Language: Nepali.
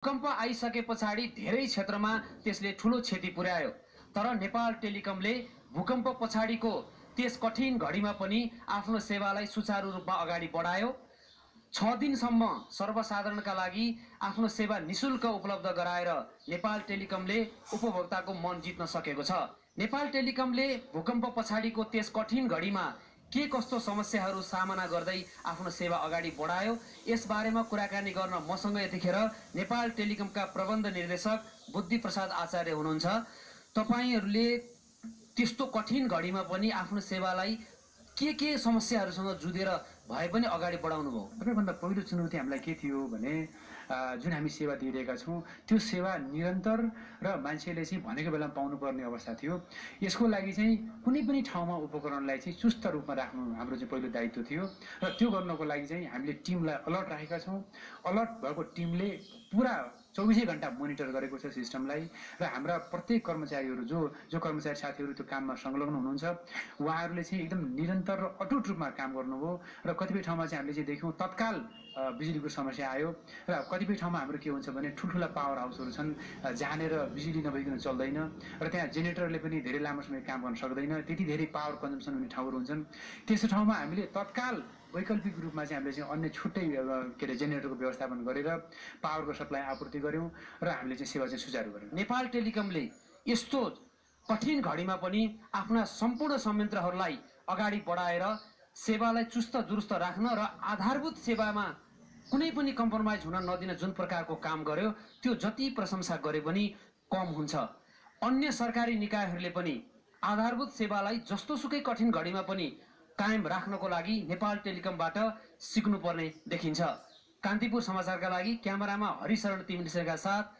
भूकम्प आइसके पछाडि धेरै क्षेत्रमा त्यसले ठुलो क्षति पुर्यायो। तर नेपाल टेलिकमले भूकम्प पछाडिको त्यस कठिन घडीमा पनि आफ्नो सेवालाई सुचारू रूपमा अगाडि बढायो। छ दिनसम्म सर्वसाधारणका लागि आफ्नो सेवा निशुल्क उपलब्ध गराएर नेपाल टेलिकमले उपभोक्ताको मन जित्न सकेको छ। नेपाल टेलिकमले भूकम्प पछाडिको त्यस कठिन घडीमा के कस्तो समस्याहरू सामना गर्दै आफ्नो सेवा अगाडि बढायो? यसबारेमा कुराकानी गर्न मसँग यतिखेर नेपाल टेलिकमका प्रबन्ध निर्देशक बुद्धि प्रसाद आचार्य हुनुहुन्छ। तपाईँहरूले त्यस्तो कठिन घडीमा पनि आफ्नो सेवालाई के के समस्याहरूसँग जुधेर भए पनि अगाडि बढाउनु भयो। सबैभन्दा पहिलो चुनौती हामीलाई के थियो भने जुन हामी सेवा दिइरहेका छौँ त्यो सेवा निरन्तर र मान्छेले चाहिँ भनेको बेलामा पाउनुपर्ने अवस्था थियो। यसको लागि चाहिँ कुनै पनि ठाउँमा उपकरणलाई चाहिँ चुस्त रूपमा राख्नु हाम्रो चाहिँ पहिलो दायित्व थियो। र त्यो गर्नको लागि चाहिँ हामीले टिमलाई अलर्ट राखेका छौँ। अलर्ट भएको टिमले पुरा चौबिसै घन्टा मोनिटर गरेको छ सिस्टमलाई र हाम्रा प्रत्येक कर्मचारीहरू जो जो कर्मचारी साथीहरू त्यो काममा संलग्न हुनुहुन्छ उहाँहरूले चाहिँ एकदम निरन्तर र अटुट रूपमा काम गर्नुभयो र कतिपय ठाउँमा चाहिँ हामीले चाहिँ देख्यौँ तत्काल बिजुलीको समस्या आयो र कतिपय ठाउँमा हाम्रो के हुन्छ भने ठुल्ठुला पावर हाउसहरू छन् जहाँनिर बिजुली नभइकन चल्दैन र त्यहाँ जेनेरेटरले पनि धेरै लामो समय काम गर्न सक्दैन त्यति धेरै पावर कन्जम्सन हुने ठाउँहरू हुन्छन्। त्यस्तो ठाउँमा हामीले तत्काल वैकल्पिक रूपमा चाहिँ हामीले चाहिँ अन्य छुट्टै के अरे जेनेरेटरको व्यवस्थापन गरेर पावरको सप्लाई आपूर्ति गऱ्यौँ र हामीले चाहिँ सेवा चाहिँ सुचारू गऱ्यौँ। नेपाल टेलिकमले यस्तो कठिन घडीमा पनि आफ्ना सम्पूर्ण संयन्त्रहरूलाई अगाडि बढाएर सेवालाई चुस्त दुरुस्त राख्न र आधारभूत सेवामा कुनै पनि कम्प्रोमाइज हुन नदिन जुन प्रकारको काम गर्यो त्यो जति प्रशंसा गरे पनि कम हुन्छ। अन्य सरकारी निकायहरूले पनि आधारभूत सेवालाई जस्तोसुकै कठिन घडीमा पनि कायम राख्नको लागि नेपाल टेलिकमबाट सिक्नुपर्ने देखिन्छ। कान्तिपुर समाचारका लागि क्यामेरामा हरिशरण तिमिलिसेका साथ